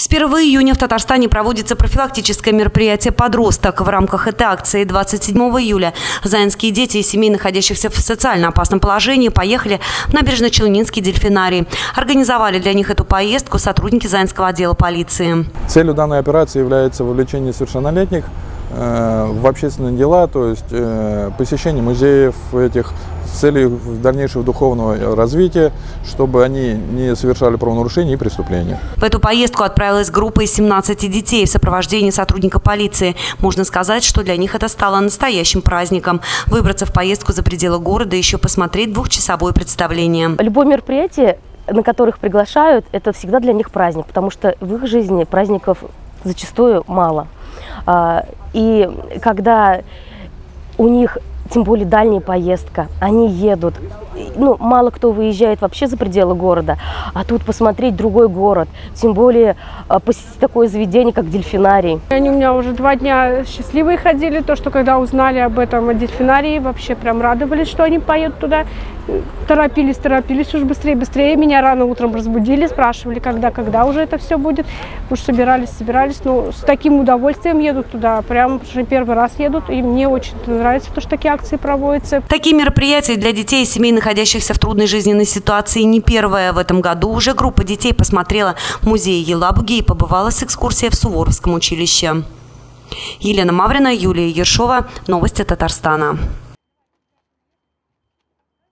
С 1 июня в Татарстане проводится профилактическое мероприятие «Подросток». В рамках этой акции 27 июля заинские дети из семей, находящихся в социально опасном положении, поехали в набережно-Челнинский дельфинарий. Организовали для них эту поездку сотрудники Заинского отдела полиции. Целью данной операции является вовлечение совершеннолетних в общественные дела, то есть э, посещение музеев этих с целью дальнейшего духовного развития, чтобы они не совершали правонарушения и преступления. В эту поездку отправилась группа из 17 детей в сопровождении сотрудника полиции. Можно сказать, что для них это стало настоящим праздником. Выбраться в поездку за пределы города и еще посмотреть двухчасовое представление. Любое мероприятие, на которых приглашают, это всегда для них праздник, потому что в их жизни праздников зачастую мало. А, и когда у них тем более дальняя поездка, они едут. Ну, мало кто выезжает вообще за пределы города, а тут посмотреть другой город, тем более а, посетить такое заведение, как дельфинарий. Они у меня уже два дня счастливые ходили, то, что когда узнали об этом, о дельфинарии, вообще прям радовались, что они поедут туда торопились, торопились уж быстрее, быстрее. Меня рано утром разбудили, спрашивали, когда, когда уже это все будет. Уж собирались, собирались. Ну, с таким удовольствием едут туда. Прям уже первый раз едут. И мне очень нравится, то, что такие акции проводятся. Такие мероприятия для детей и семей, находящихся в трудной жизненной ситуации, не первое. В этом году уже группа детей посмотрела музей Елабуги и побывала с экскурсией в Суворовском училище. Елена Маврина, Юлия Ершова. Новости Татарстана.